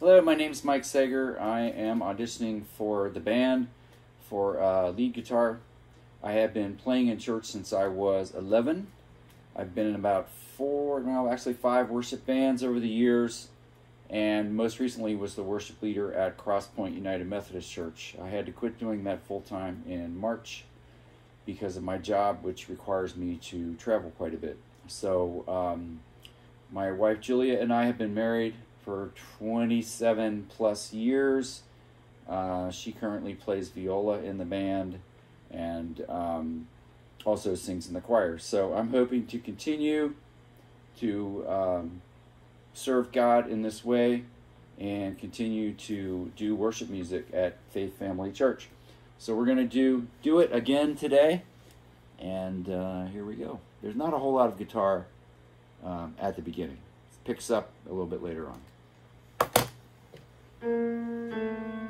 Hello, my name is Mike Sager. I am auditioning for the band for uh, lead guitar. I have been playing in church since I was 11. I've been in about four, no, actually five worship bands over the years, and most recently was the worship leader at Crosspoint United Methodist Church. I had to quit doing that full time in March because of my job, which requires me to travel quite a bit. So, um, my wife Julia and I have been married for 27 plus years. Uh, she currently plays viola in the band and um, also sings in the choir. So I'm hoping to continue to um, serve God in this way and continue to do worship music at Faith Family Church. So we're going to do do it again today, and uh, here we go. There's not a whole lot of guitar um, at the beginning. It picks up a little bit later on. Música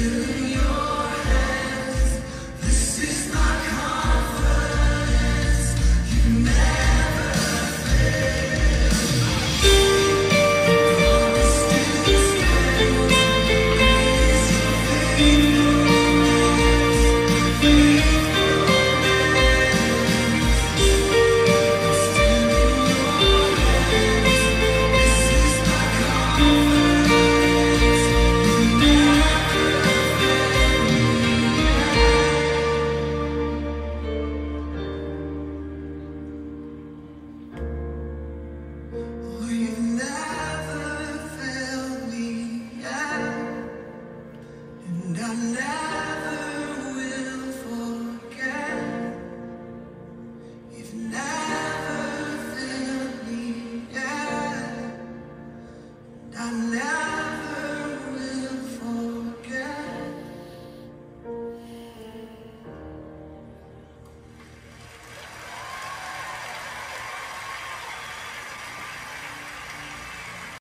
you.